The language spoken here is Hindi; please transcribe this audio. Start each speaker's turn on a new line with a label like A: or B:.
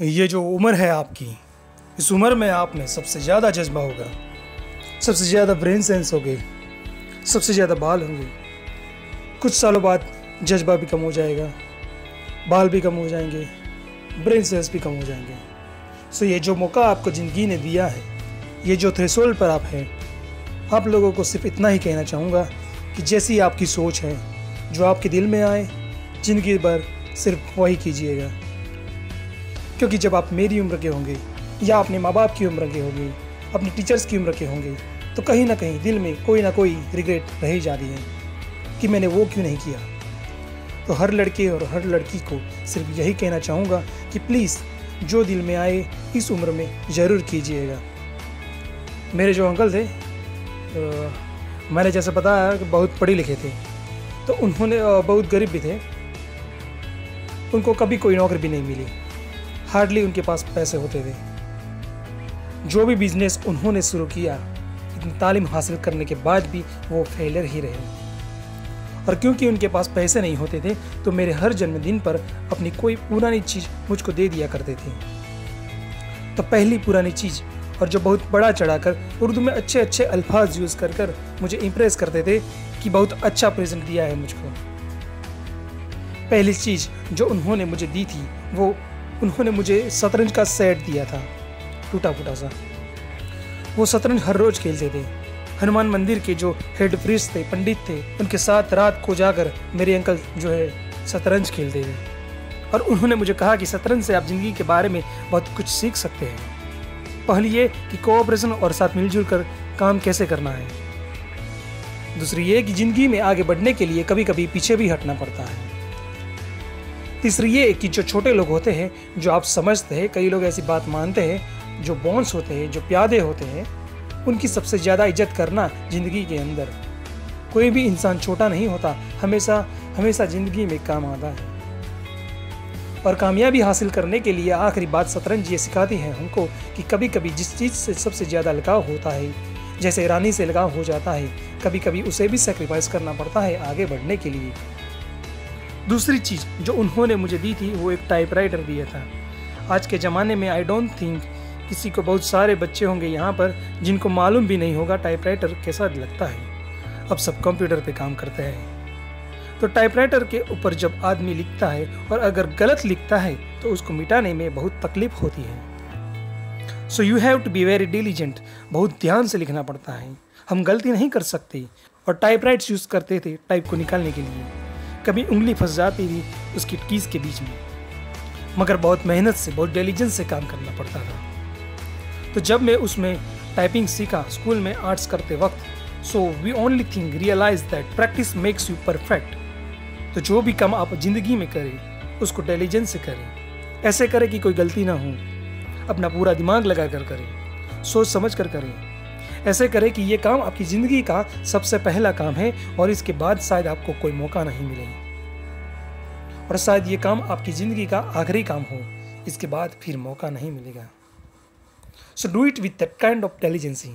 A: ये जो उम्र है आपकी, इस उम्र में आप में सबसे ज़्यादा जज्बा होगा, सबसे ज़्यादा ब्रेन सेंस होगे, सबसे ज़्यादा बाल होंगे। कुछ सालों बाद जज्बा भी कम हो जाएगा, बाल भी कम हो जाएँगे, ब्रेन सेंस भी कम हो जाएँगे। सो ये जो मौका आपको ज़िंदगी ने दिया है, ये जो थ्रेसोल्ड पर आप हैं, आप लोगों को सिर्फ़ इतना ही कहना चाहूँगा कि जैसी आपकी सोच है, जो आपके दिल में आए, ज़िंदगी भर सिर्फ़ वही कीजिएगा। क्योंकि जब आप मेरी उम्र के होंगे या अपने माँ बाप की उम्र के होंगे अपने टीचर्स की उम्र के होंगे तो कहीं ना कहीं दिल में कोई ना कोई रिग्रेट रह ही जाती है कि मैंने वो क्यों नहीं किया। तो हर लड़के और हर लड़की को सिर्फ़ यही कहना चाहूँगा कि प्लीज़ जो दिल में आए इस उम्र में ज़रूर कीजिएगा। मेरे जो अंकल थे आ, मैंने जैसे बताया कि बहुत पढ़े लिखे थे तो उन्होंने बहुत गरीब भी थे उनको कभी कोई नौकरी भी नहीं मिली। हार्डली उनके पास पैसे होते थे। जो भी बिज़नेस उन्होंने शुरू किया, इतनी तालीम हासिल करने के बाद भी वो फेलियर ही रहे। और क्योंकि उनके पास पैसे नहीं होते थे तो मेरे हर जन्मदिन पर अपनी कोई पुरानी चीज़ मुझको दे दिया करते थे। तो पहली पुरानी चीज़, और जो बहुत बड़ा चढ़ाकर, उर्दू में अच्छे अच्छे अल्फाज यूज़ कर कर मुझे इम्प्रेस करते थे कि बहुत अच्छा प्रेजेंट दिया है मुझको। पहली चीज़ जो उन्होंने मुझे दी थी, वो उन्होंने मुझे शतरंज का सेट दिया था। टूटा फूटा सा। वो शतरंज हर रोज खेलते थे। हनुमान मंदिर के जो हेड प्रिस्ट थे, पंडित थे, उनके साथ रात को जाकर मेरे अंकल जो है, शतरंज खेलते थे। और उन्होंने मुझे कहा कि शतरंज से आप ज़िंदगी के बारे में बहुत कुछ सीख सकते हैं। पहली ये कि कोऑपरेशन और साथ मिलजुल कर काम कैसे करना है। दूसरी ये कि ज़िंदगी में आगे बढ़ने के लिए कभी कभी पीछे भी हटना पड़ता है। तीसरी ये कि जो छोटे लोग होते हैं, जो आप समझते हैं, कई लोग ऐसी बात मानते हैं, जो बॉन्स होते हैं, जो प्यादे होते हैं, उनकी सबसे ज़्यादा इज़्ज़त करना ज़िंदगी के अंदर। कोई भी इंसान छोटा नहीं होता, हमेशा हमेशा ज़िंदगी में काम आता है। और कामयाबी हासिल करने के लिए आखिरी बात शतरंज ये सिखाती है हमको कि कभी कभी जिस चीज़ से सबसे ज़्यादा लगाव होता है, जैसे रानी से लगाव हो जाता है कभी कभी उसे भी सेक्रीफाइस करना पड़ता है आगे बढ़ने के लिए। दूसरी चीज़ जो उन्होंने मुझे दी थी, वो एक टाइपराइटर दिया था। आज के ज़माने में आई डोंट थिंक किसी को बहुत सारे बच्चे होंगे यहाँ पर जिनको मालूम भी नहीं होगा टाइपराइटर कैसा लगता है। अब सब कंप्यूटर पे काम करते हैं। तो टाइपराइटर के ऊपर जब आदमी लिखता है और अगर गलत लिखता है तो उसको मिटाने में बहुत तकलीफ़ होती है। So you have to be very diligent बहुत ध्यान से लिखना पड़ता है। हम गलती नहीं कर सकते। और टाइपराइट्स यूज़ करते थे टाइप को निकालने के लिए। कभी उंगली फंस जाती थी उसकी कीज के बीच में। मगर बहुत मेहनत से, बहुत डेलीजेंस से काम करना पड़ता था। तो जब मैं उसमें टाइपिंग सीखा स्कूल में आर्ट्स करते वक्त so we only thing realise that practice makes you perfect तो जो भी काम आप ज़िंदगी में करें, उसको डेलीजेंस से करें। ऐसे करें कि कोई गलती ना हो। अपना पूरा दिमाग लगा कर। करें सोच समझ कर करें। ऐसे करें कि ये काम आपकी ज़िंदगी का सबसे पहला काम है और इसके बाद शायद आपको कोई मौका नहीं मिले। और शायद ये काम आपकी ज़िंदगी का आखिरी काम हो, इसके बाद फिर मौका नहीं मिलेगा। So do it with that kind of intelligency